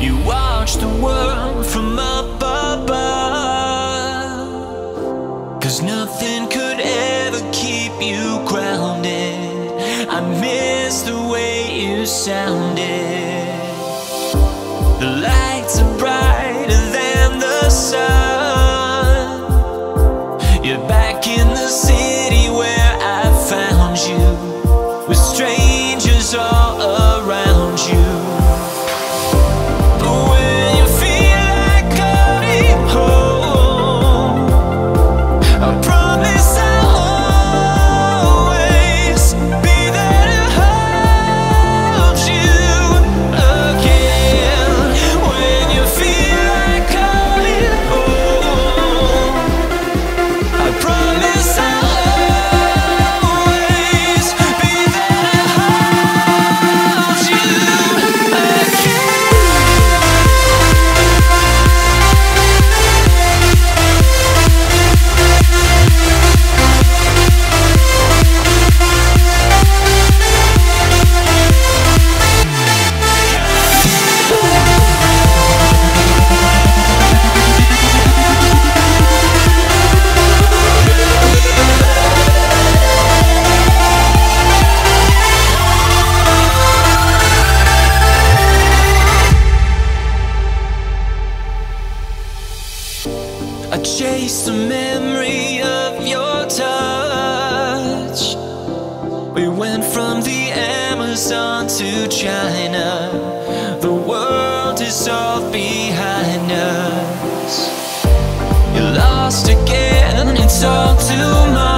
You watch the world from up above. Cause nothing could ever keep you grounded. I miss the way you sounded. The lights are brighter than the sun. You're back in the city where I found you, with strangers all around I chase the memory of your touch. We went from the Amazon to China. The world is all behind us. You're lost again, it's all too much.